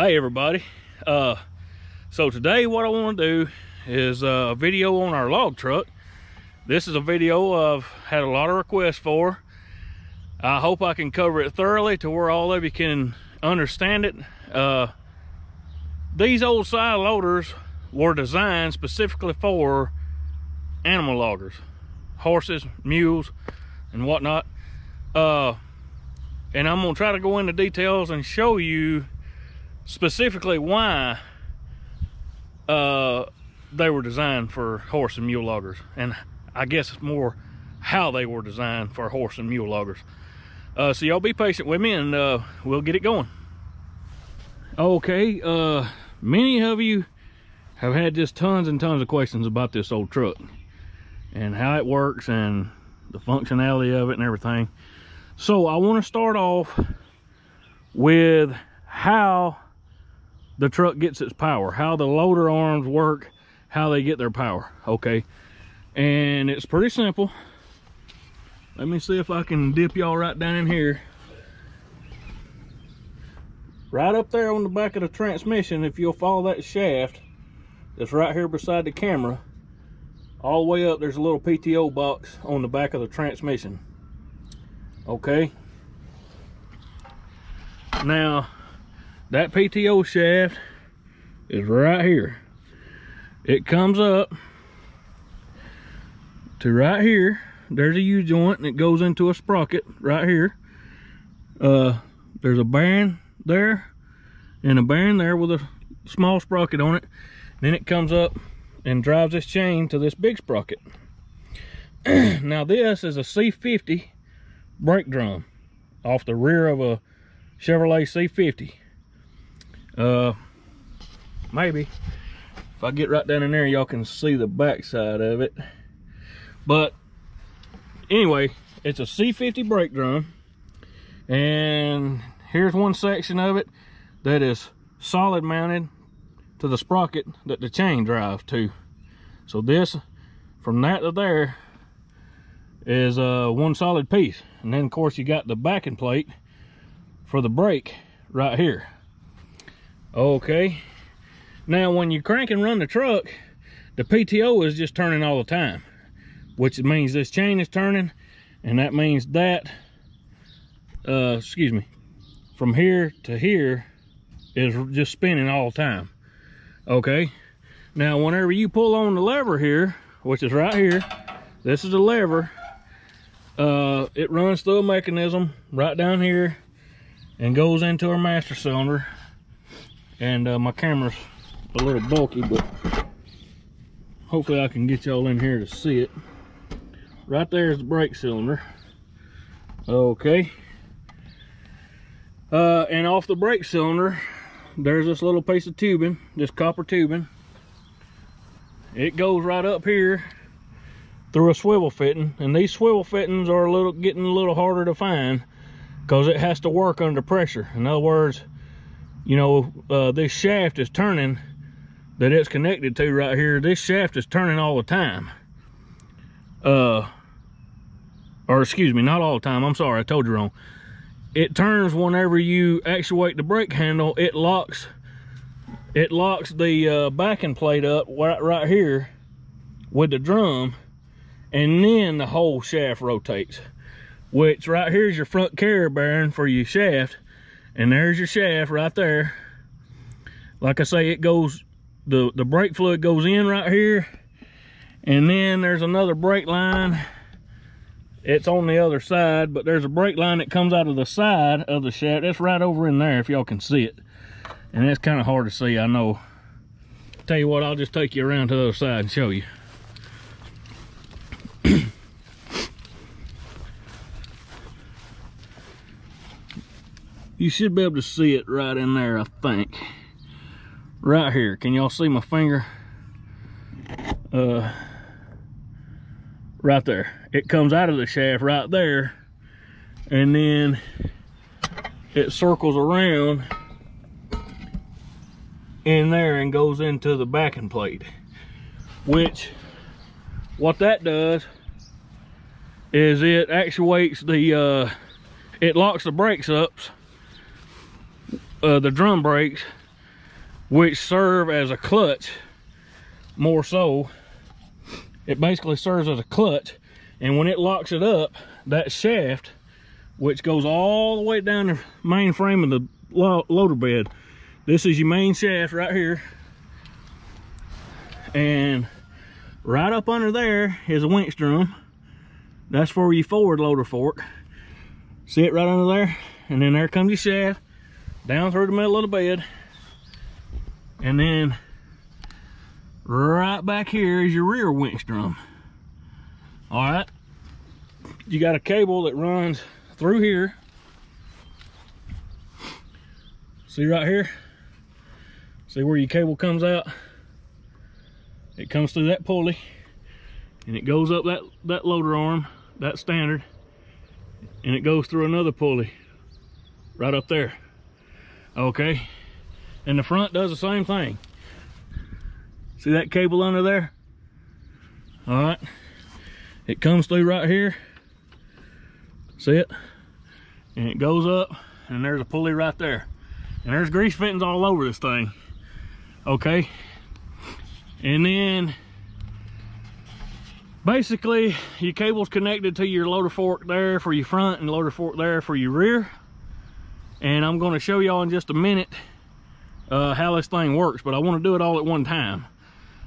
Hey everybody. Uh, so today what I want to do is a video on our log truck. This is a video I've had a lot of requests for. I hope I can cover it thoroughly to where all of you can understand it. Uh, these old side loaders were designed specifically for animal loggers, horses, mules, and whatnot. Uh, and I'm gonna try to go into details and show you specifically why uh, they were designed for horse and mule loggers. And I guess it's more how they were designed for horse and mule loggers. Uh, so y'all be patient with me and uh, we'll get it going. Okay, uh, many of you have had just tons and tons of questions about this old truck and how it works and the functionality of it and everything. So I want to start off with how the truck gets its power, how the loader arms work, how they get their power, okay? And it's pretty simple. Let me see if I can dip y'all right down in here. Right up there on the back of the transmission, if you'll follow that shaft, that's right here beside the camera, all the way up, there's a little PTO box on the back of the transmission. Okay? Now, that PTO shaft is right here. It comes up to right here. There's a U-joint and it goes into a sprocket right here. Uh, there's a bearing there and a bearing there with a small sprocket on it. Then it comes up and drives this chain to this big sprocket. now this is a C50 brake drum off the rear of a Chevrolet C50 uh maybe. if i get right down in there y'all can see the back side of it. But anyway it's a c50 brake drum and here's one section of it that is solid mounted to the sprocket that the chain drives to. So this from that to there is uh one solid piece. And then of course you got the backing plate for the brake right here Okay. Now, when you crank and run the truck, the PTO is just turning all the time, which means this chain is turning, and that means that, uh, excuse me, from here to here is just spinning all the time. Okay. Now, whenever you pull on the lever here, which is right here, this is the lever, uh, it runs through a mechanism right down here and goes into our master cylinder and uh, my camera's a little bulky but hopefully I can get y'all in here to see it. Right there is the brake cylinder. Okay. Uh, and off the brake cylinder there's this little piece of tubing this copper tubing. It goes right up here through a swivel fitting and these swivel fittings are a little getting a little harder to find because it has to work under pressure. In other words you know, uh, this shaft is turning that it's connected to right here. This shaft is turning all the time. Uh, or excuse me, not all the time. I'm sorry, I told you wrong. It turns whenever you actuate the brake handle. It locks, it locks the uh, backing plate up right, right here with the drum, and then the whole shaft rotates. Which right here is your front carrier bearing for your shaft and there's your shaft right there. Like i say it goes the the brake fluid goes in right here. And then there's another brake line. It's on the other side but there's a brake line that comes out of the side of the shaft. That's right over in there if y'all can see it. And that's kind of hard to see i know. Tell you what i'll just take you around to the other side and show you you should be able to see it right in there i think. Right here. Can y'all see my finger? Uh right there. It comes out of the shaft right there. And then it circles around in there and goes into the backing plate. Which what that does is it actuates the uh it locks the brakes up uh, the drum brakes which serve as a clutch more so. It basically serves as a clutch. And when it locks it up, that shaft, which goes all the way down the main frame of the loader bed, this is your main shaft right here. And right up under there is a winch drum. That's for your forward loader fork. See it right under there? And then there comes your shaft down through the middle of the bed. And then right back here is your rear winch drum. All right. You got a cable that runs through here. See right here? See where your cable comes out? It comes through that pulley and it goes up that, that loader arm, that standard, and it goes through another pulley right up there. Okay. And the front does the same thing. See that cable under there? All right. It comes through right here. See it? And it goes up and there's a pulley right there. And there's grease fittings all over this thing. Okay. And then basically your cable's connected to your loader fork there for your front and loader fork there for your rear. And I'm going to show y'all in just a minute uh, how this thing works, but I want to do it all at one time.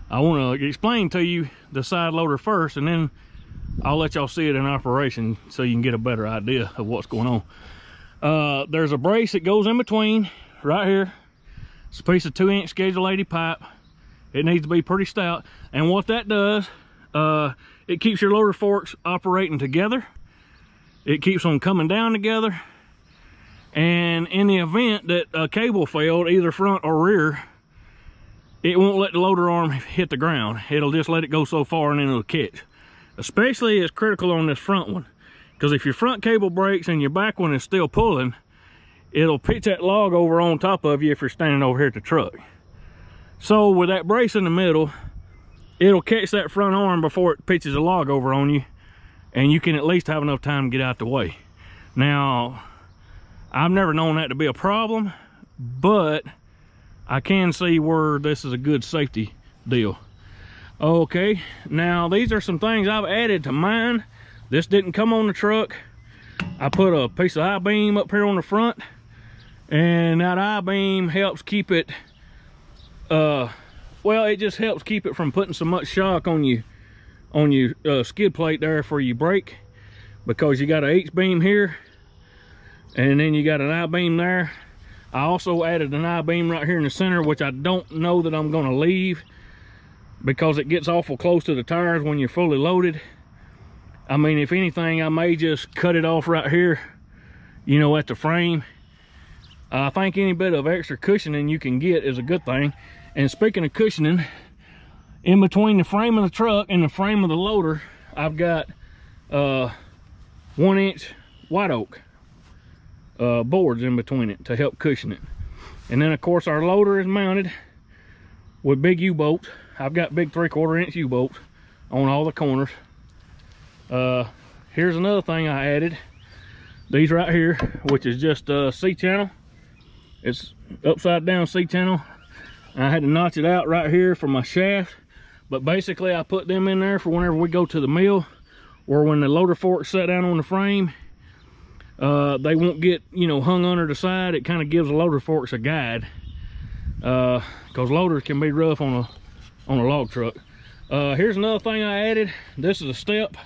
I want to explain to you the side loader first, and then I'll let y'all see it in operation so you can get a better idea of what's going on. Uh, there's a brace that goes in between right here. It's a piece of two inch schedule 80 pipe. It needs to be pretty stout. And what that does, uh, it keeps your loader forks operating together. It keeps them coming down together and in the event that a cable failed either front or rear it won't let the loader arm hit the ground. It'll just let it go so far and then it'll catch. Especially it's critical on this front one. Because if your front cable breaks and your back one is still pulling it'll pitch that log over on top of you if you're standing over here at the truck. So with that brace in the middle it'll catch that front arm before it pitches a log over on you and you can at least have enough time to get out the way. Now I've never known that to be a problem, but I can see where this is a good safety deal. Okay, now these are some things I've added to mine. This didn't come on the truck. I put a piece of I-beam up here on the front and that I-beam helps keep it, uh, well, it just helps keep it from putting so much shock on you, on your uh, skid plate there for your brake because you got a H-beam here and then you got an I-beam there. I also added an I-beam right here in the center which I don't know that I'm going to leave because it gets awful close to the tires when you're fully loaded. I mean if anything I may just cut it off right here you know at the frame. I think any bit of extra cushioning you can get is a good thing. And speaking of cushioning in between the frame of the truck and the frame of the loader I've got uh, one inch white oak uh, boards in between it to help cushion it. And then of course our loader is mounted with big U-bolts. I've got big three quarter inch U-bolts on all the corners. Uh, here's another thing I added. These right here, which is just a C-channel. It's upside down C-channel. I had to notch it out right here for my shaft. But basically I put them in there for whenever we go to the mill or when the loader fork set down on the frame uh, they won't get you know hung under the side. It kind of gives the loader forks a guide because uh, loaders can be rough on a on a log truck. Uh, here's another thing i added. This is a step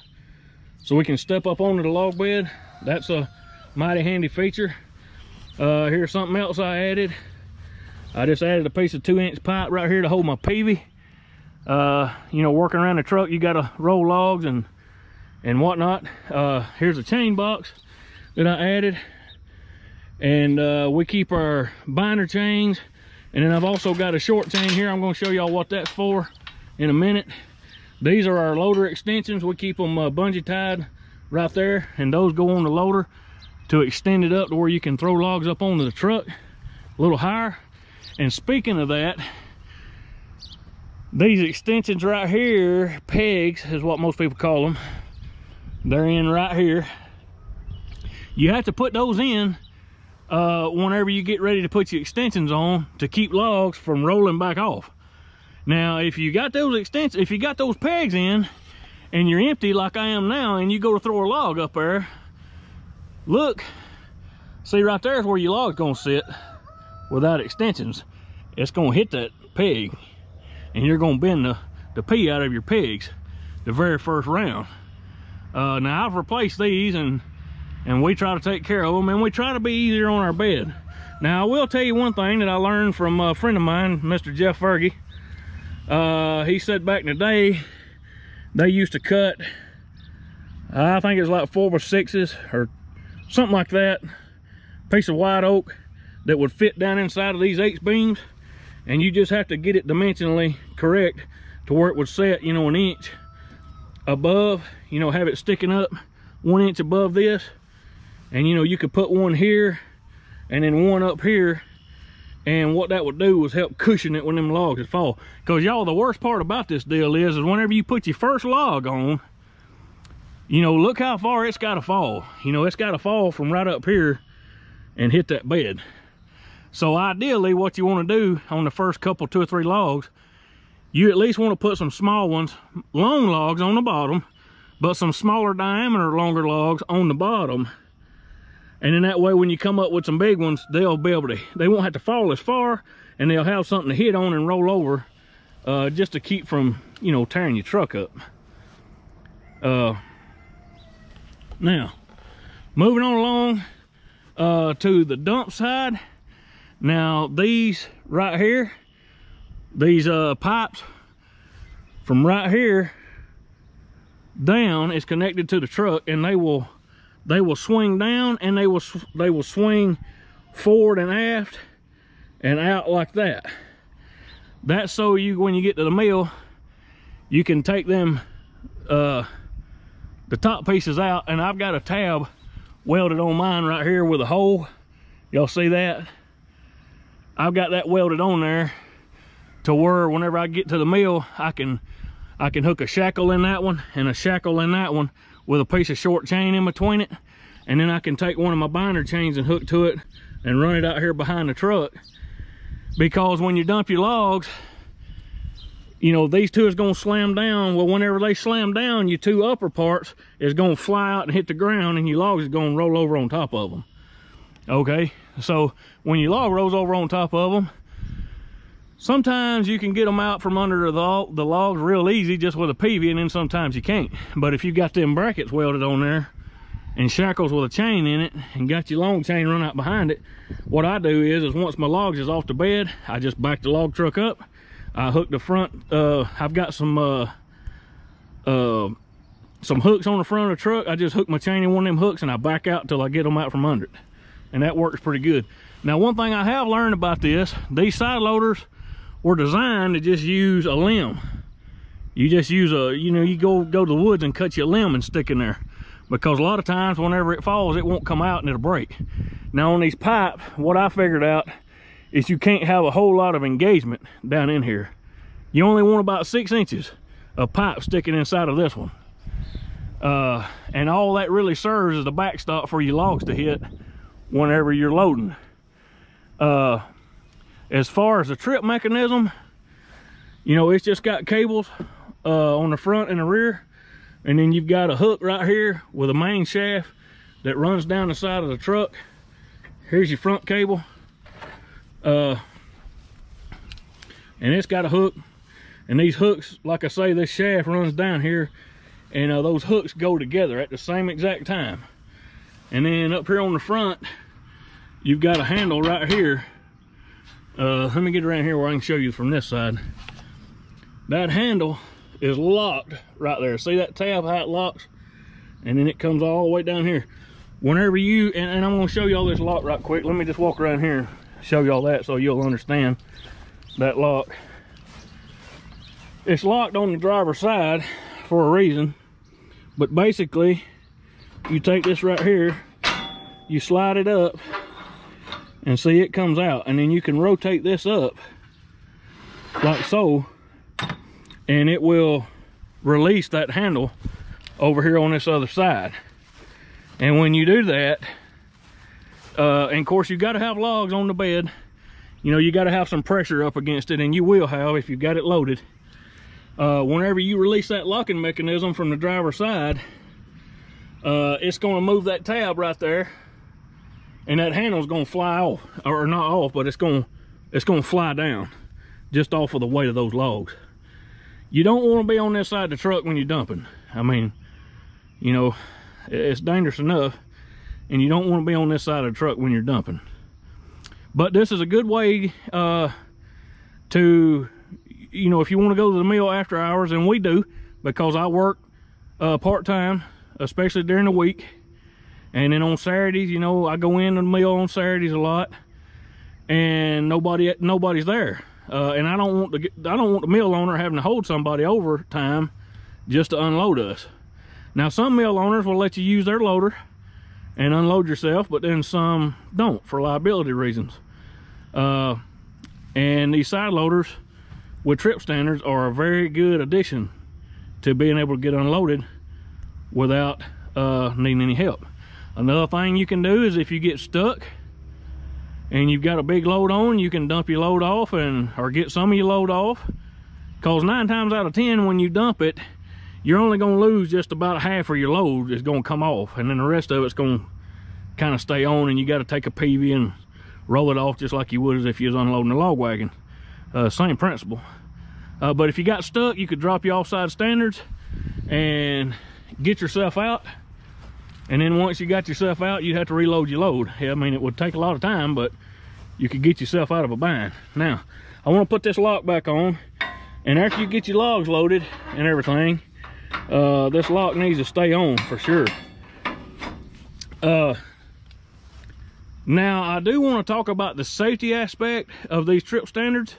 so we can step up onto the log bed. That's a mighty handy feature. Uh, here's something else i added. I just added a piece of two inch pipe right here to hold my peavy uh, you know working around the truck you got to roll logs and and whatnot. Here's a chain box that I added. And uh, we keep our binder chains. And then I've also got a short chain here. I'm going to show y'all what that's for in a minute. These are our loader extensions. We keep them uh, bungee tied right there. And those go on the loader to extend it up to where you can throw logs up onto the truck a little higher. And speaking of that, these extensions right here, pegs is what most people call them. They're in right here you have to put those in uh, whenever you get ready to put your extensions on to keep logs from rolling back off. Now, if you got those extensions, if you got those pegs in and you're empty like I am now and you go to throw a log up there, look, see right there is where your log's gonna sit without extensions. It's gonna hit that peg and you're gonna bend the, the P out of your pegs the very first round. Uh, now I've replaced these and and we try to take care of them and we try to be easier on our bed. Now I will tell you one thing that I learned from a friend of mine, Mr. Jeff Fergie. Uh, he said back in the day, they used to cut, I think it was like four by sixes or something like that, piece of white oak that would fit down inside of these H beams. And you just have to get it dimensionally correct to where it would set, you know, an inch above, you know, have it sticking up one inch above this. And, you know, you could put one here and then one up here. And what that would do was help cushion it when them logs would fall. Because y'all, the worst part about this deal is, is whenever you put your first log on, you know, look how far it's got to fall. You know, it's got to fall from right up here and hit that bed. So ideally, what you want to do on the first couple, two or three logs, you at least want to put some small ones, long logs on the bottom, but some smaller diameter, longer logs on the bottom. And then that way, when you come up with some big ones, they'll be able to, they won't have to fall as far and they'll have something to hit on and roll over uh, just to keep from, you know, tearing your truck up. Uh, now, moving on along uh, to the dump side. Now, these right here, these uh, pipes from right here down is connected to the truck and they will they will swing down and they will they will swing forward and aft and out like that. That's so you when you get to the mill you can take them uh the top pieces out. And i've got a tab welded on mine right here with a hole. Y'all see that? I've got that welded on there to where whenever I get to the mill, I can I can hook a shackle in that one and a shackle in that one with a piece of short chain in between it. And then I can take one of my binder chains and hook to it and run it out here behind the truck. Because when you dump your logs, you know, these two is gonna slam down. Well, whenever they slam down, your two upper parts is gonna fly out and hit the ground and your logs is gonna roll over on top of them. Okay, so when your log rolls over on top of them, Sometimes you can get them out from under the, the logs real easy just with a peavey and then sometimes you can't. But if you got them brackets welded on there and shackles with a chain in it and got your long chain run out behind it, what I do is, is once my logs is off the bed, I just back the log truck up. I hook the front, uh, I've got some, uh, uh, some hooks on the front of the truck. I just hook my chain in one of them hooks and I back out until I get them out from under it. And that works pretty good. Now, one thing I have learned about this, these side loaders, were designed to just use a limb. You just use a, you know, you go go to the woods and cut your limb and stick in there. Because a lot of times whenever it falls, it won't come out and it'll break. Now on these pipe, what I figured out is you can't have a whole lot of engagement down in here. You only want about six inches of pipe sticking inside of this one. Uh, and all that really serves as the backstop for your logs to hit whenever you're loading. Uh, as far as the trip mechanism you know it's just got cables uh, on the front and the rear and then you've got a hook right here with a main shaft that runs down the side of the truck. Here's your front cable uh, and it's got a hook and these hooks like i say this shaft runs down here and uh, those hooks go together at the same exact time. And then up here on the front you've got a handle right here uh, let me get around here where I can show you from this side. That handle is locked right there. See that tab, how it locks? And then it comes all the way down here. Whenever you, and, and I'm gonna show you all this lock right quick. Let me just walk around here show you all that so you'll understand that lock. It's locked on the driver's side for a reason. But basically, you take this right here, you slide it up, and see it comes out and then you can rotate this up like so and it will release that handle over here on this other side and when you do that Uh, and of course, you got to have logs on the bed. You know, you got to have some pressure up against it, and you will have if you've got it loaded. Uh, whenever you release that locking mechanism from the driver's side, uh, it's going to move that tab right there, and that handle's to fly off, or not off, but it's gonna it's to fly down just off of the weight of those logs. You don't want to be on this side of the truck when you're dumping. I mean, you know, it's dangerous enough and you don't want to be on this side of the truck when you're dumping but this is a good way uh, to you know if you want to go to the mill after hours and we do because i work uh, part-time especially during the week and then on saturdays you know i go in the mill on saturdays a lot and nobody nobody's there uh, and i don't want the i don't want the mill owner having to hold somebody over time just to unload us now some mill owners will let you use their loader and unload yourself, but then some don't for liability reasons. Uh, and these side loaders with trip standards are a very good addition to being able to get unloaded without uh, needing any help. Another thing you can do is if you get stuck and you've got a big load on, you can dump your load off and or get some of your load off. Cause nine times out of 10, when you dump it, you're only going to lose just about half of your load is going to come off and then the rest of it's going to kind of stay on and you got to take a peavey and roll it off just like you would as if you was unloading a log wagon. Uh, same principle. Uh, but if you got stuck you could drop your offside standards and get yourself out and then once you got yourself out you'd have to reload your load yeah, I mean it would take a lot of time but you could get yourself out of a bind now I want to put this lock back on and after you get your logs loaded and everything uh, this lock needs to stay on for sure. Uh, now, I do want to talk about the safety aspect of these trip standards.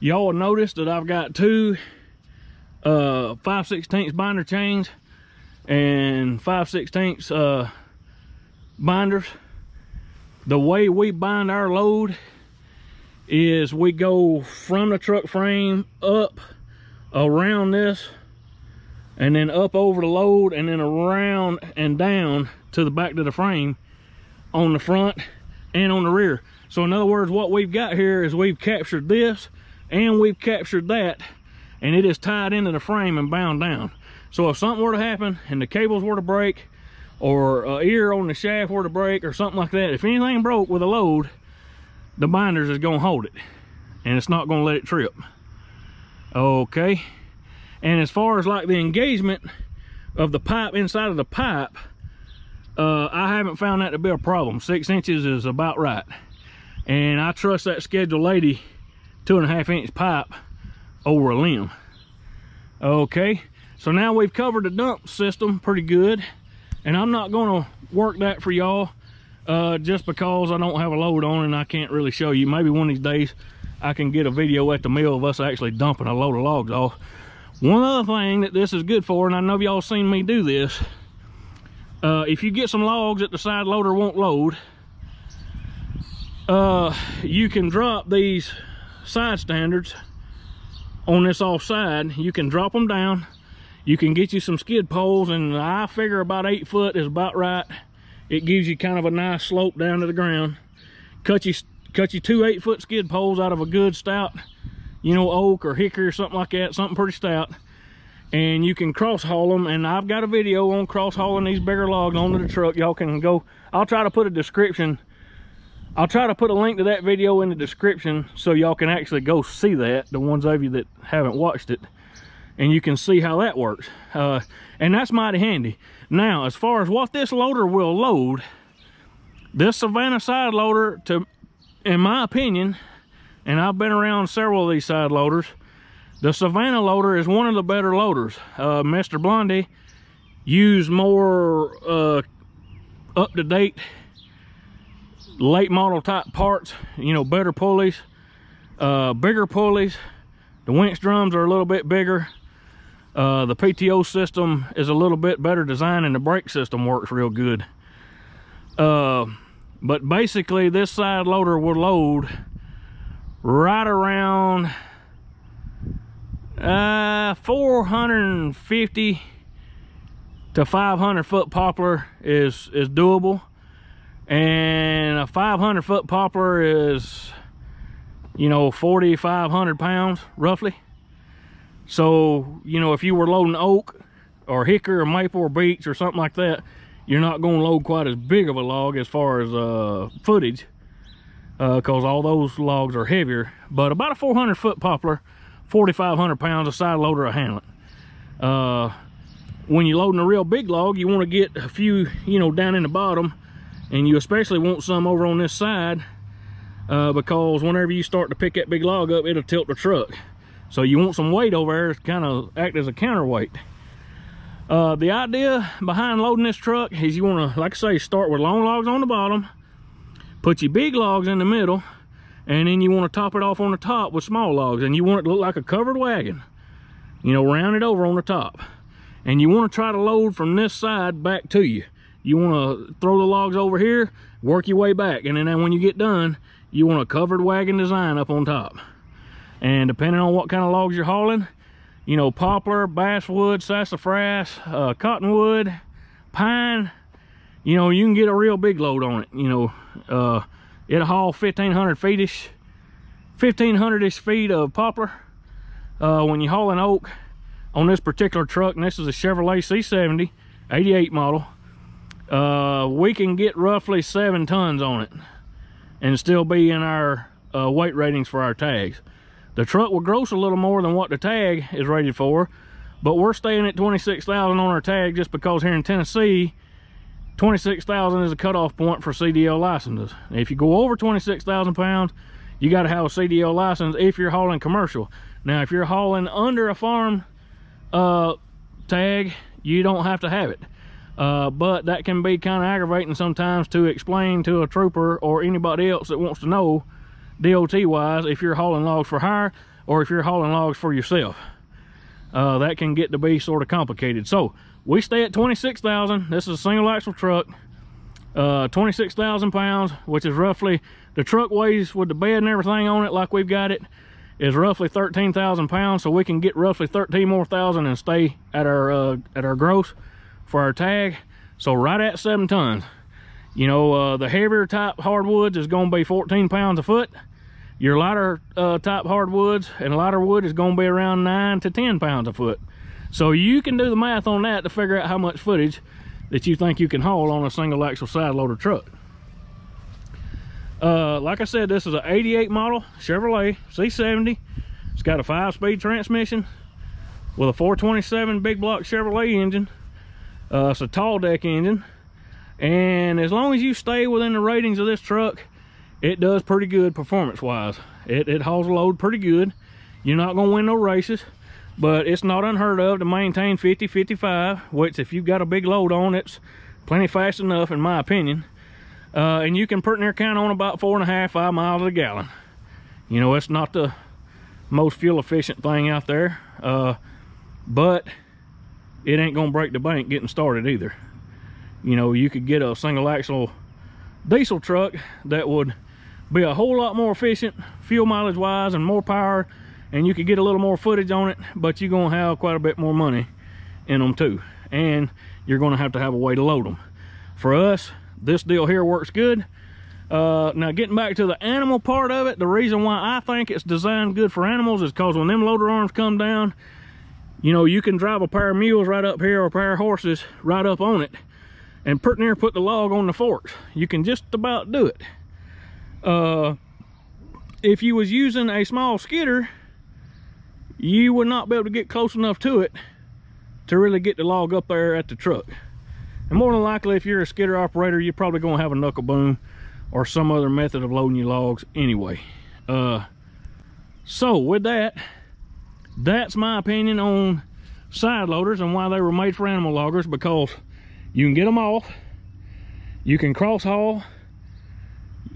Y'all will notice that I've got two uh, 5 16 binder chains and 5 16 uh, binders. The way we bind our load is we go from the truck frame up around this and then up over the load and then around and down to the back of the frame on the front and on the rear. So in other words, what we've got here is we've captured this and we've captured that and it is tied into the frame and bound down. So if something were to happen and the cables were to break or a ear on the shaft were to break or something like that, if anything broke with a load, the binders is gonna hold it and it's not gonna let it trip. Okay. And as far as like the engagement of the pipe inside of the pipe, uh, I haven't found that to be a problem. Six inches is about right. And I trust that schedule 80 two and a half inch pipe over a limb. Okay, so now we've covered the dump system pretty good. And I'm not gonna work that for y'all uh, just because I don't have a load on and I can't really show you. Maybe one of these days I can get a video at the mill of us actually dumping a load of logs off. One other thing that this is good for, and I know y'all seen me do this, uh, if you get some logs that the side loader won't load, uh, you can drop these side standards on this offside. You can drop them down. You can get you some skid poles, and I figure about eight foot is about right. It gives you kind of a nice slope down to the ground. Cut you, cut you two eight foot skid poles out of a good stout you know, oak or hickory or something like that, something pretty stout. And you can cross haul them. And I've got a video on cross hauling these bigger logs onto the truck. Y'all can go, I'll try to put a description. I'll try to put a link to that video in the description so y'all can actually go see that, the ones of you that haven't watched it. And you can see how that works. Uh, and that's mighty handy. Now, as far as what this loader will load, this Savannah side loader, to, in my opinion, and I've been around several of these side loaders. The Savannah loader is one of the better loaders. Uh, Mr. Blondie used more uh, up-to-date late model type parts, you know, better pulleys, uh, bigger pulleys. The winch drums are a little bit bigger. Uh, the PTO system is a little bit better designed and the brake system works real good. Uh, but basically this side loader will load right around uh 450 to 500 foot poplar is is doable and a 500 foot poplar is you know 4500 pounds roughly so you know if you were loading oak or hickory or maple or beech or something like that you're not going to load quite as big of a log as far as uh, footage because uh, all those logs are heavier. But about a 400 foot poplar 4500 pounds a side loader of handling uh, when you're loading a real big log you want to get a few you know down in the bottom and you especially want some over on this side uh, because whenever you start to pick that big log up it'll tilt the truck so you want some weight over there to kind of act as a counterweight. Uh, the idea behind loading this truck is you want to like i say start with long logs on the bottom put your big logs in the middle and then you want to top it off on the top with small logs and you want it to look like a covered wagon. You know round it over on the top. And you want to try to load from this side back to you. You want to throw the logs over here work your way back and then when you get done you want a covered wagon design up on top and depending on what kind of logs you're hauling you know poplar basswood sassafras uh, cottonwood pine you know you can get a real big load on it you know uh, it'll haul 1500 feet-ish 1500-ish feet of poplar uh, when you're hauling oak on this particular truck and this is a chevrolet c70 88 model uh, we can get roughly seven tons on it and still be in our uh, weight ratings for our tags. The truck will gross a little more than what the tag is rated for, but we're staying at 26,000 on our tag just because here in Tennessee, 26,000 is a cutoff point for CDL licenses. If you go over 26,000 pounds, you got to have a CDL license if you're hauling commercial. Now, if you're hauling under a farm uh, tag, you don't have to have it. Uh, but that can be kind of aggravating sometimes to explain to a trooper or anybody else that wants to know DOT wise if you're hauling logs for hire or if you're hauling logs for yourself. Uh, that can get to be sort of complicated. So we stay at 26,000. This is a single axle truck, uh, 26,000 pounds, which is roughly, the truck weighs with the bed and everything on it like we've got it, is roughly 13,000 pounds. So we can get roughly 13 more thousand and stay at our, uh, at our gross for our tag. So right at seven tons. You know, uh, the heavier type hardwoods is gonna be 14 pounds a foot. Your lighter uh, type hardwoods and lighter wood is gonna be around nine to 10 pounds a foot. So you can do the math on that to figure out how much footage that you think you can haul on a single axle side loader truck. Uh, like I said, this is an 88 model Chevrolet C70. It's got a five speed transmission with a 427 big block Chevrolet engine. Uh, it's a tall deck engine. And as long as you stay within the ratings of this truck, it does pretty good performance-wise. It, it hauls a load pretty good. You're not going to win no races, but it's not unheard of to maintain 50, 55, which if you've got a big load on, it's plenty fast enough, in my opinion. Uh, and you can put near count on about four and a half, five miles a gallon. You know, it's not the most fuel efficient thing out there, uh, but it ain't gonna break the bank getting started either you know you could get a single axle diesel truck that would be a whole lot more efficient fuel mileage wise and more power and you could get a little more footage on it but you're gonna have quite a bit more money in them too and you're gonna have to have a way to load them for us this deal here works good uh, now getting back to the animal part of it the reason why i think it's designed good for animals is because when them loader arms come down you know, you can drive a pair of mules right up here or a pair of horses right up on it and pretty near put the log on the forks. You can just about do it. Uh, if you was using a small skidder, you would not be able to get close enough to it to really get the log up there at the truck. And more than likely, if you're a skidder operator, you're probably gonna have a knuckle boom or some other method of loading your logs anyway. Uh, so with that, that's my opinion on side loaders and why they were made for animal loggers because you can get them off you can cross haul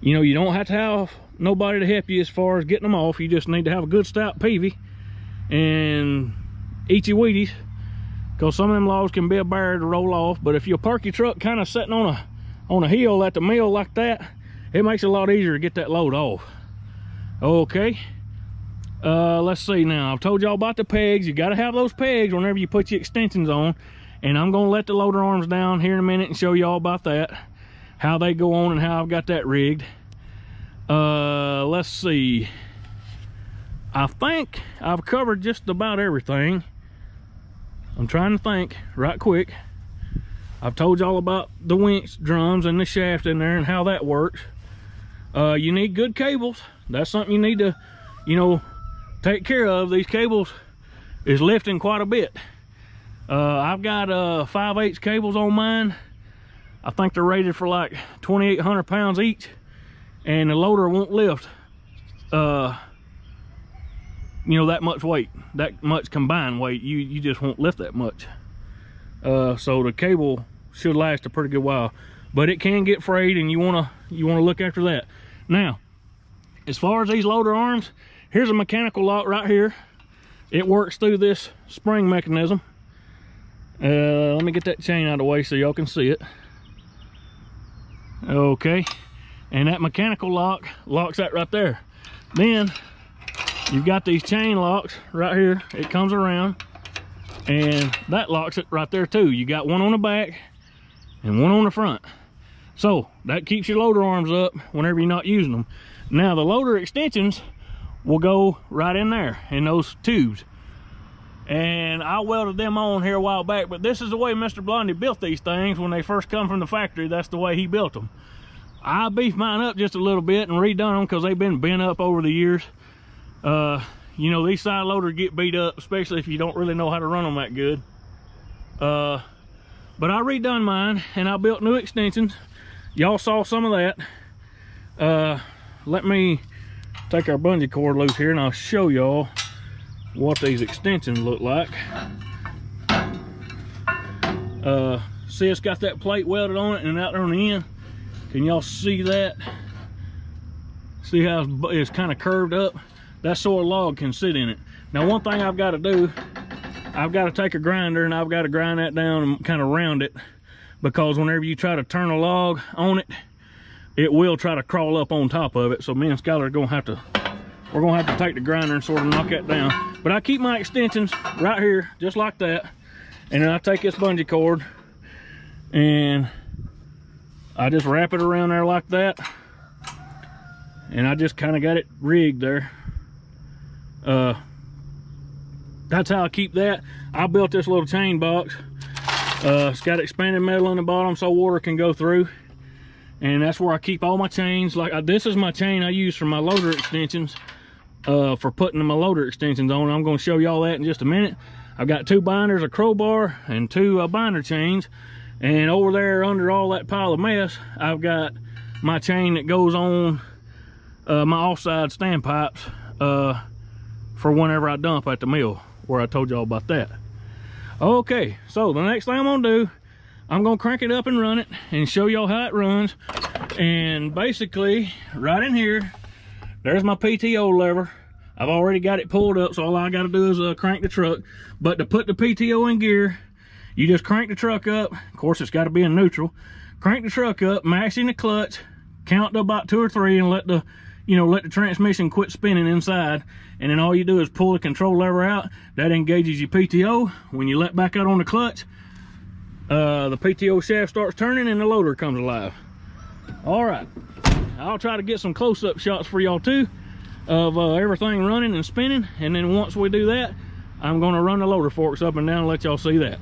you know you don't have to have nobody to help you as far as getting them off. You just need to have a good stout peavy and eaty weedies because some of them logs can be a bear to roll off. But if you park your truck kind of sitting on a on a hill at the mill like that it makes it a lot easier to get that load off. Okay. Uh let's see now. I've told y'all about the pegs. You got to have those pegs whenever you put your extensions on. And i'm gonna let the loader arms down here in a minute and show y'all about that how they go on and how I've got that rigged. Uh, let's see. I think I've covered just about everything. I'm trying to think right quick. I've told y'all about the winch drums and the shaft in there and how that works. Uh, you need good cables. That's something you need to, you know, take care of. These cables is lifting quite a bit. Uh, I've got uh, 5 8 cables on mine. I think they're rated for like 2,800 pounds each. And the loader won't lift, uh, you know, that much weight. That much combined weight. You, you just won't lift that much. Uh, so the cable should last a pretty good while. But it can get frayed and you want to you want to look after that. Now, as far as these loader arms, here's a mechanical lock right here. It works through this spring mechanism. Uh, let me get that chain out of the way so y'all can see it. Okay, and that mechanical lock locks that right there. Then you've got these chain locks right here. It comes around and that locks it right there too. You got one on the back and one on the front. So that keeps your loader arms up whenever you're not using them. Now the loader extensions will go right in there in those tubes. And I welded them on here a while back, but this is the way Mr. Blondie built these things when they first come from the factory. That's the way he built them. I beefed mine up just a little bit and redone them because they've been bent up over the years. Uh, you know, these side loaders get beat up, especially if you don't really know how to run them that good. Uh, but I redone mine and I built new extensions. Y'all saw some of that. Uh, let me take our bungee cord loose here and I'll show y'all what these extensions look like. Uh, see it's got that plate welded on it and out there on the end. Can y'all see that? See how it's kind of curved up? That's so a log can sit in it. Now one thing I've got to do, I've got to take a grinder and I've got to grind that down and kind of round it because whenever you try to turn a log on it, it will try to crawl up on top of it. So me and Skylar are gonna have to, we're gonna have to take the grinder and sort of knock that down. But I keep my extensions right here, just like that. And then I take this bungee cord and I just wrap it around there like that. And I just kind of got it rigged there. Uh, that's how I keep that. I built this little chain box. Uh, it's got expanded metal on the bottom so water can go through. And that's where I keep all my chains. Like uh, this is my chain I use for my loader extensions uh, for putting my loader extensions on. I'm going to show y'all that in just a minute. I've got two binders, a crowbar, and two uh, binder chains. And over there under all that pile of mess, I've got my chain that goes on uh, my offside standpipes uh, for whenever I dump at the mill, where I told y'all about that. Okay, so the next thing I'm gonna do, I'm gonna crank it up and run it and show y'all how it runs. And basically, right in here, there's my PTO lever. I've already got it pulled up, so all I gotta do is uh, crank the truck. But to put the PTO in gear, you just crank the truck up. Of course, it's gotta be in neutral. Crank the truck up, maxing the clutch, count to about two or three and let the, you know, let the transmission quit spinning inside. And then all you do is pull the control lever out. That engages your PTO. When you let back out on the clutch, uh, the PTO shaft starts turning and the loader comes alive. All right. I'll try to get some close-up shots for y'all too of uh, everything running and spinning. And then once we do that, I'm gonna run the loader forks up and down and let y'all see that.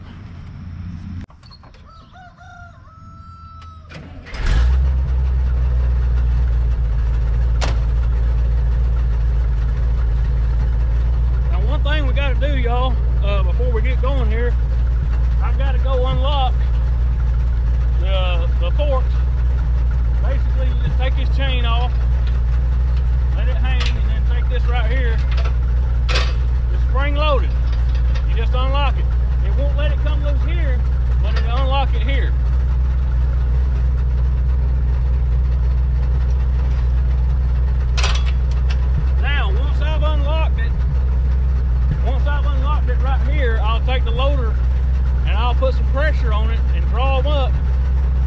Now one thing we gotta do y'all, uh, before we get going here, I've gotta go unlock the, the forks basically you just take this chain off, let it hang, and then take this right here. It's spring loaded. You just unlock it. It won't let it come loose here, but it'll unlock it here. Now, once I've unlocked it, once I've unlocked it right here, I'll take the loader and I'll put some pressure on it and draw them up,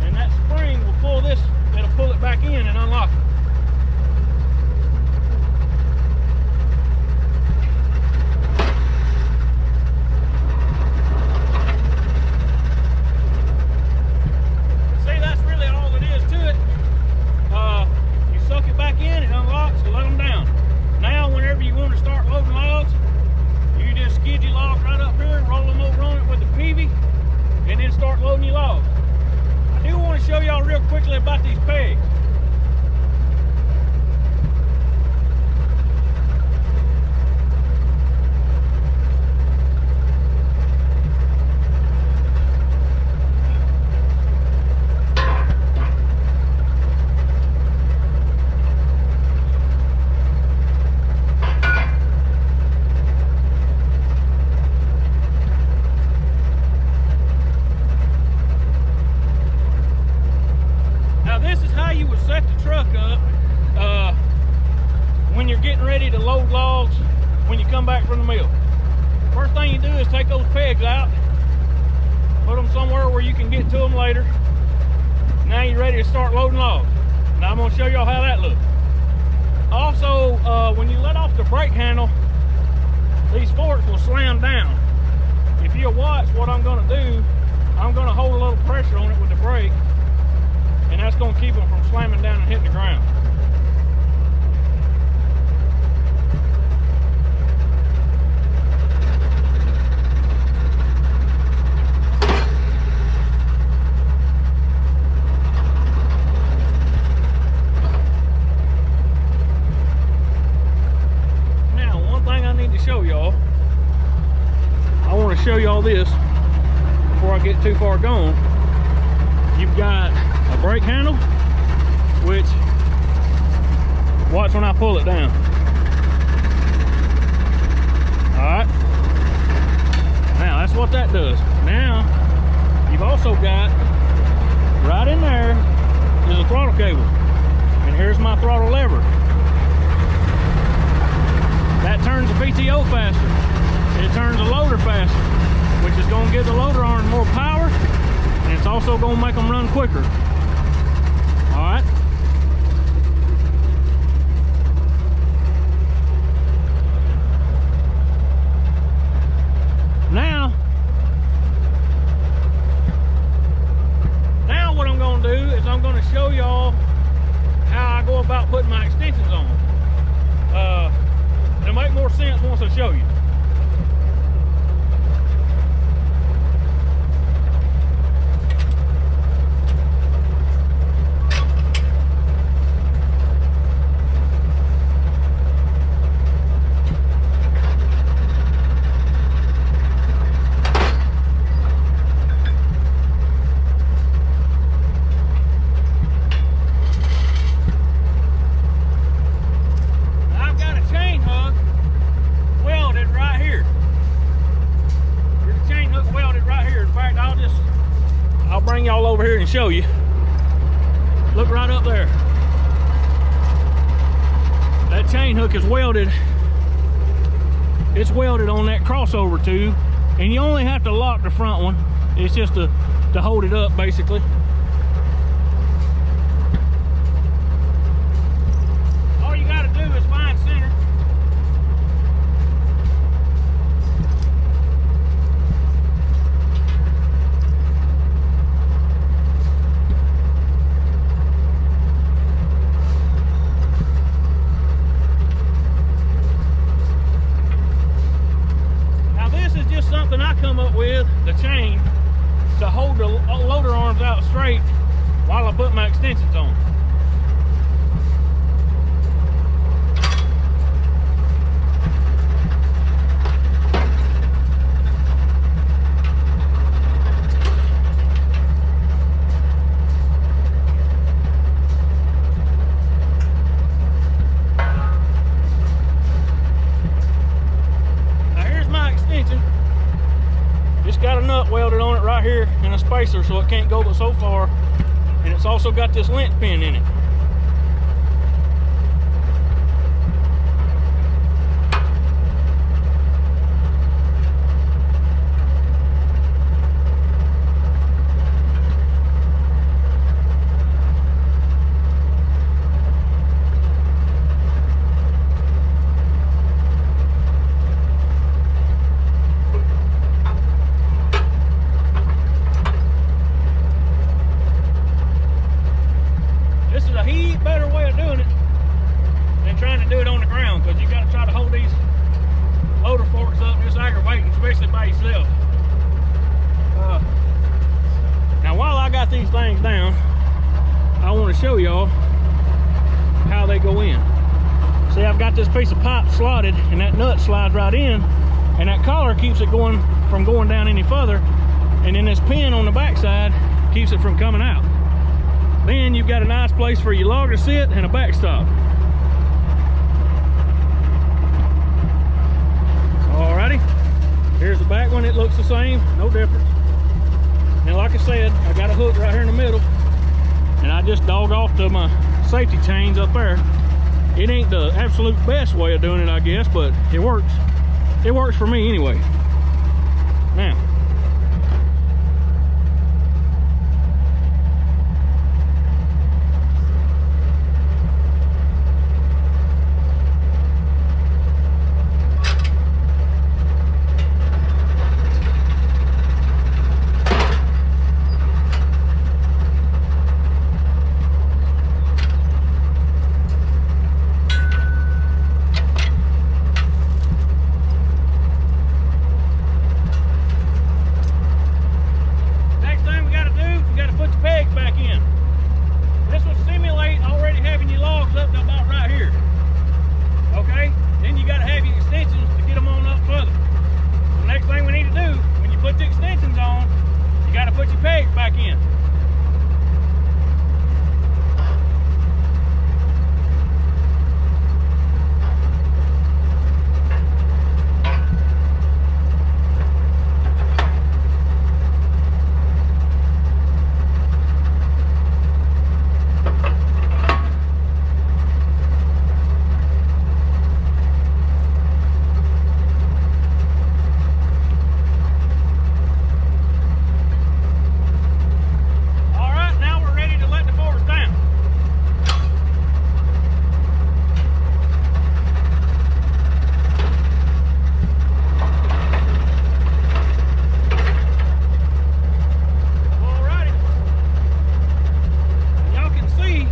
and that spring will pull this it'll pull it back in and unlock it. quicker. show you. Look right up there. That chain hook is welded. It's welded on that crossover tube. And you only have to lock the front one. It's just to, to hold it up, basically. Absolute best way of doing it, I guess, but it works. It works for me anyway. Now, Next thing we gotta do, we gotta put the pegs back in. This will simulate already having your logs up to about right here. Okay? Then you gotta have your extensions to get them on up further. The next thing we need to do, when you put the extensions on, you gotta put your pegs back in. All right, now we're ready to let the force down. Alrighty. Y'all can see,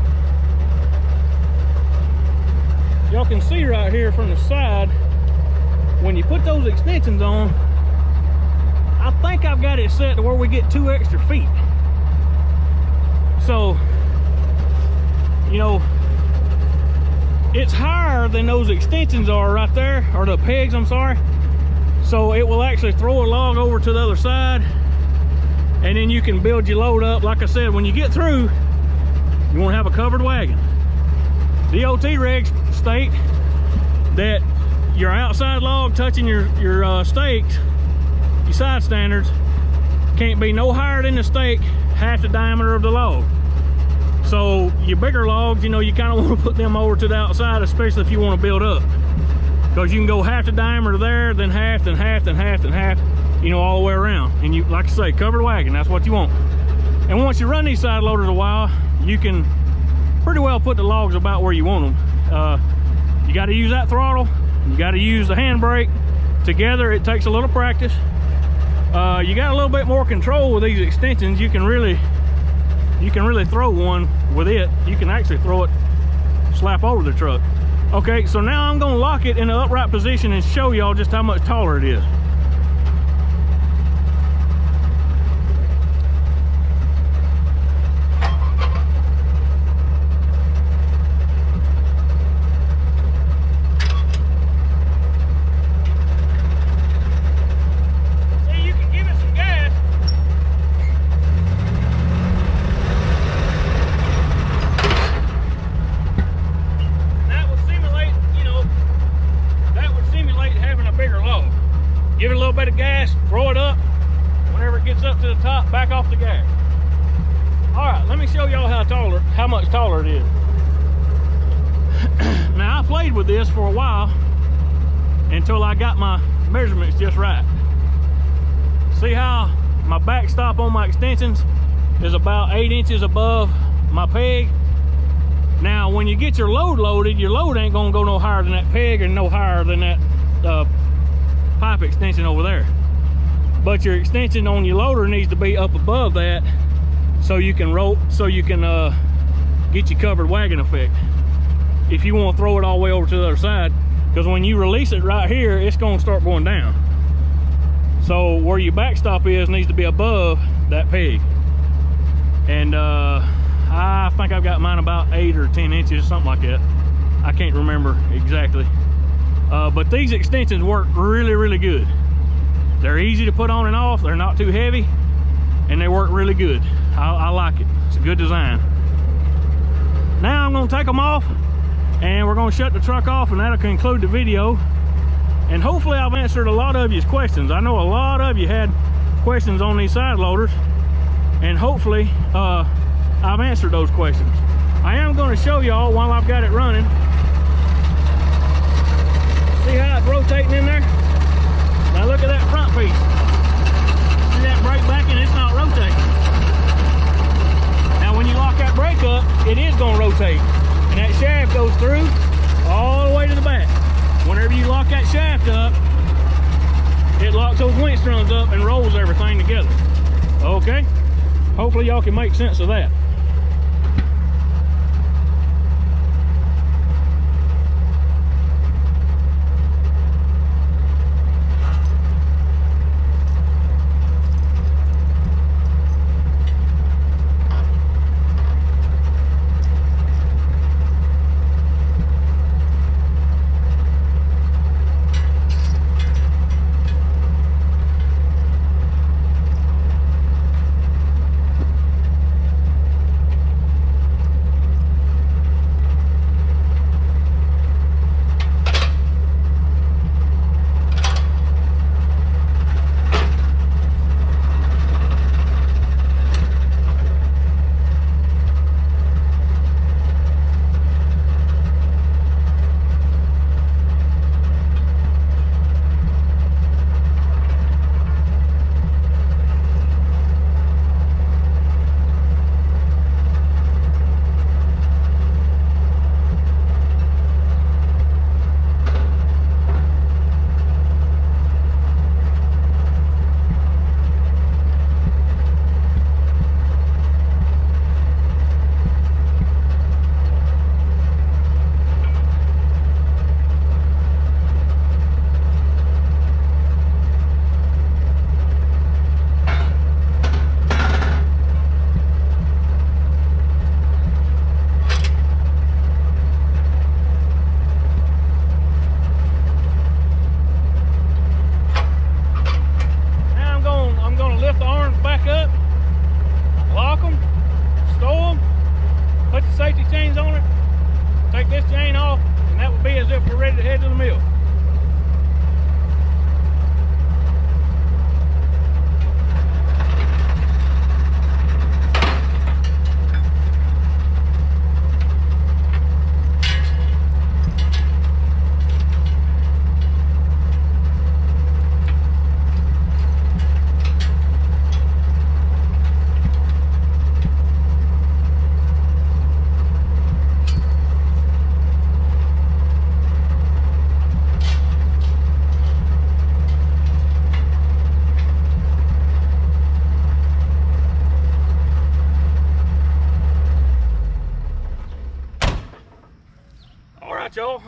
y'all can see right here from the side, when you put those extensions on, I think I've got it set to where we get two extra feet. So, you know, it's higher than those extensions are right there, or the pegs, I'm sorry. So it will actually throw a log over to the other side, and then you can build your load up. Like I said, when you get through, you want to have a covered wagon. DOT regs state that your outside log touching your, your uh, stakes, your side standards, can't be no higher than the stake half the diameter of the log. So your bigger logs, you know, you kind of want to put them over to the outside, especially if you want to build up. Because you can go half the diameter there, then half, then half, then half, then half, you know, all the way around. And you, like I say, covered wagon, that's what you want. And once you run these side loaders a while, you can pretty well put the logs about where you want them. Uh, you got to use that throttle, you got to use the handbrake. Together, it takes a little practice. Uh, you got a little bit more control with these extensions. You can really, you can really throw one with it. You can actually throw it, slap over the truck. Okay, so now I'm gonna lock it in an upright position and show y'all just how much taller it is. See, you can give it some gas. And that would simulate, you know, that would simulate having a bigger load. Give it a little bit of gas, throw it up. Whenever it gets up to the top, back off the gas. All right, let me show y'all how taller, how much taller it is. now I played with this for a while until I got my measurements just right. See how my backstop on my extensions is about eight inches above my peg. Now, when you get your load loaded, your load ain't gonna go no higher than that peg and no higher than that pipe extension over there. But your extension on your loader needs to be up above that so you can rope, so you can uh, get your covered wagon effect. If you want to throw it all the way over to the other side, because when you release it right here, it's gonna start going down. So where your backstop is needs to be above that peg. And uh, I think I've got mine about eight or 10 inches, something like that. I can't remember exactly. Uh, but these extensions work really, really good. They're easy to put on and off. They're not too heavy and they work really good. I, I like it. It's a good design. Now I'm gonna take them off and we're gonna shut the truck off and that'll conclude the video. And hopefully I've answered a lot of your questions. I know a lot of you had questions on these side loaders and hopefully uh, I've answered those questions. I am gonna show y'all while I've got it running. See how it's rotating in there? Now look at that front piece. See that brake back and it's not rotating. Now when you lock that brake up, it is gonna rotate. And that shaft goes through all the way to the back. Whenever you lock that shaft up, it locks those winch drums up and rolls everything together. Okay? Hopefully y'all can make sense of that.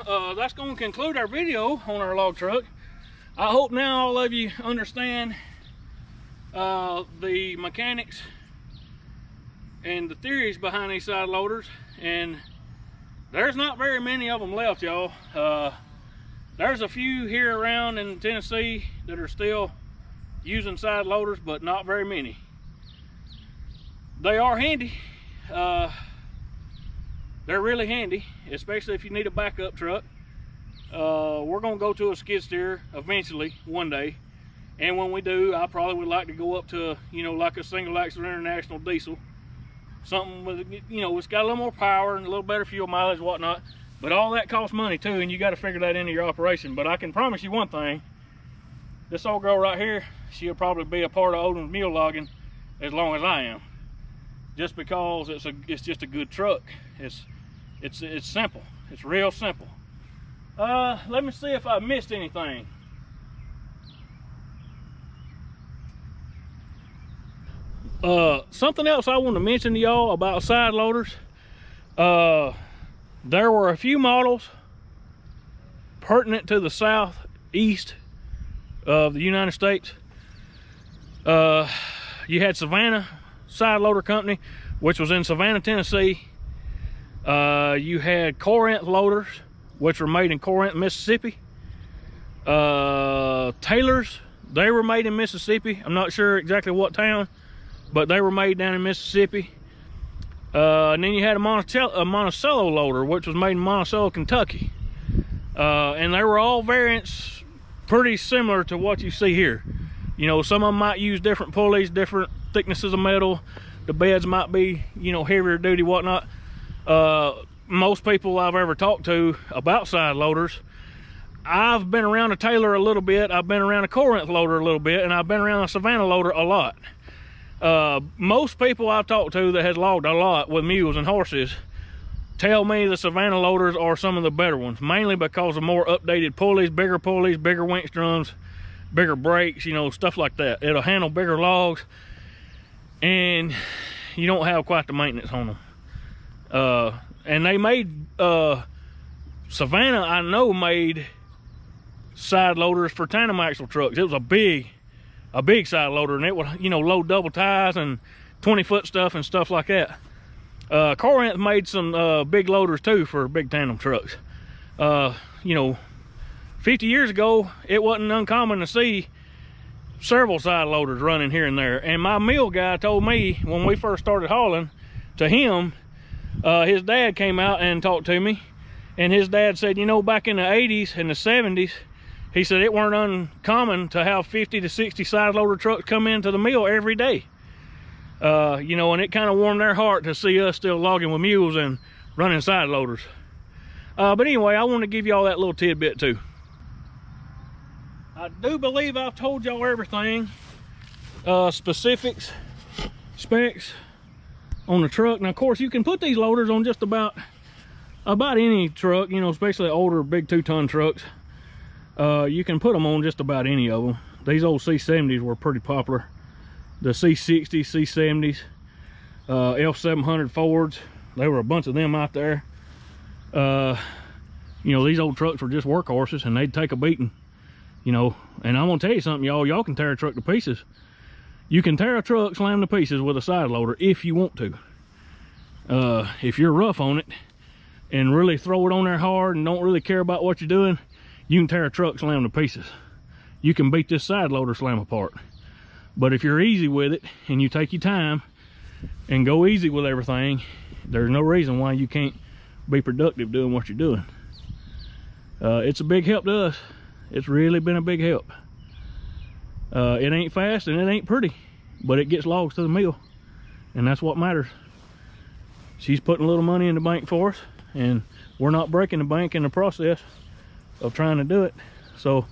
Uh, that's going to conclude our video on our log truck. I hope now all of you understand uh, the mechanics and the theories behind these side loaders. And there's not very many of them left, y'all. Uh, there's a few here around in Tennessee that are still using side loaders, but not very many. They are handy. They're really handy, especially if you need a backup truck. Uh, we're gonna go to a skid steer eventually, one day. And when we do, I probably would like to go up to, you know, like a single axle international diesel. Something with, you know, it's got a little more power and a little better fuel mileage whatnot. But all that costs money too, and you gotta figure that into your operation. But I can promise you one thing, this old girl right here, she'll probably be a part of Odom's mule logging as long as I am. Just because it's a, it's just a good truck. It's, it's, it's simple. It's real simple. Uh, let me see if I missed anything. Uh, something else I want to mention to y'all about side loaders. Uh, there were a few models pertinent to the southeast of the United States. Uh, you had Savannah Side Loader Company, which was in Savannah, Tennessee. Uh, you had Corinth loaders, which were made in Corinth, Mississippi. Uh, Taylors, they were made in Mississippi. I'm not sure exactly what town, but they were made down in Mississippi. Uh, and then you had a Monticello, a Monticello loader, which was made in Monticello, Kentucky. Uh, and they were all variants pretty similar to what you see here. You know, some of them might use different pulleys, different thicknesses of metal. The beds might be, you know, heavier duty, whatnot. Uh, most people I've ever talked to about side loaders, I've been around a Taylor a little bit, I've been around a Corinth loader a little bit, and I've been around a Savannah loader a lot. Uh, most people I've talked to that has logged a lot with mules and horses tell me the Savannah loaders are some of the better ones, mainly because of more updated pulleys, bigger pulleys, bigger winch drums, bigger brakes, you know, stuff like that. It'll handle bigger logs and you don't have quite the maintenance on them. Uh, and they made, uh, Savannah, I know, made side loaders for tandem axle trucks. It was a big, a big side loader and it would, you know, load double ties and 20 foot stuff and stuff like that. Uh, Corinth made some uh, big loaders too for big tandem trucks. Uh, you know, 50 years ago, it wasn't uncommon to see several side loaders running here and there. And my mill guy told me when we first started hauling to him, uh, his dad came out and talked to me. And his dad said, you know, back in the 80s and the 70s, he said it weren't uncommon to have 50 to 60 side loader trucks come into the mill every day. Uh, you know, and it kind of warmed their heart to see us still logging with mules and running side loaders. Uh, but anyway, I want to give y'all that little tidbit too. I do believe I've told y'all everything, uh, specifics, specs on the truck. Now, of course, you can put these loaders on just about about any truck, you know, especially older big two-ton trucks. Uh, you can put them on just about any of them. These old C70s were pretty popular the C60s, C70s, uh, F700 Fords. There were a bunch of them out there. Uh, you know, these old trucks were just workhorses and they'd take a beating, you know. And I'm gonna tell you something, y'all, y'all can tear a truck to pieces. You can tear a truck, slam to pieces with a side loader if you want to. Uh, if you're rough on it and really throw it on there hard and don't really care about what you're doing, you can tear a truck, slam to pieces. You can beat this side loader slam apart. But if you're easy with it and you take your time and go easy with everything, there's no reason why you can't be productive doing what you're doing. Uh, it's a big help to us. It's really been a big help. Uh, it ain't fast and it ain't pretty, but it gets logs to the mill. And that's what matters. She's putting a little money in the bank for us and we're not breaking the bank in the process of trying to do it. So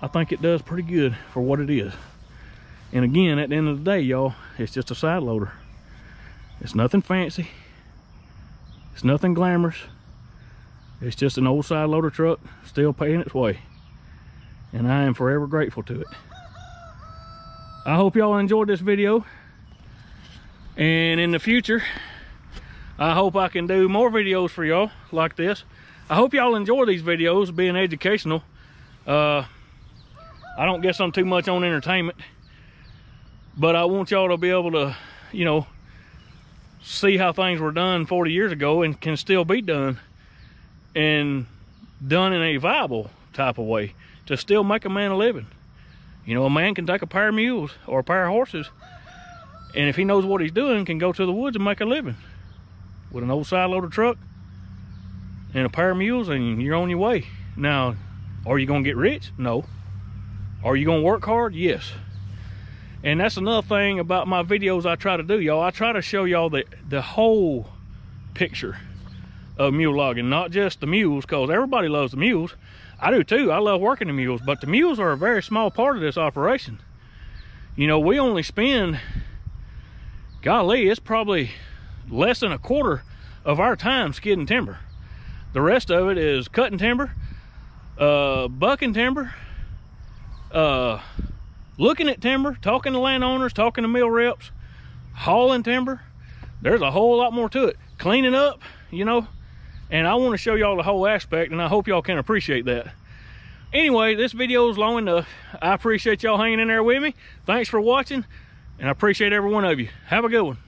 I think it does pretty good for what it is. And again, at the end of the day, y'all, it's just a side loader. It's nothing fancy. It's nothing glamorous. It's just an old side loader truck still paying its way. And I am forever grateful to it. I hope y'all enjoyed this video. And in the future, I hope I can do more videos for y'all like this. I hope y'all enjoy these videos being educational. Uh, I don't guess I'm too much on entertainment but I want y'all to be able to, you know, see how things were done 40 years ago and can still be done and done in a viable type of way to still make a man a living. You know, a man can take a pair of mules or a pair of horses and if he knows what he's doing, can go to the woods and make a living with an old side loader truck and a pair of mules and you're on your way. Now, are you gonna get rich? No. Are you gonna work hard? Yes. And that's another thing about my videos I try to do, y'all. I try to show y'all the, the whole picture of mule logging, not just the mules, because everybody loves the mules. I do too. I love working the mules, but the mules are a very small part of this operation. You know, we only spend, golly, it's probably less than a quarter of our time skidding timber. The rest of it is cutting timber, uh, bucking timber, uh, looking at timber, talking to landowners, talking to mill reps, hauling timber. There's a whole lot more to it. Cleaning up, you know, and I want to show y'all the whole aspect and I hope y'all can appreciate that. Anyway, this video is long enough. I appreciate y'all hanging in there with me. Thanks for watching and I appreciate every one of you. Have a good one.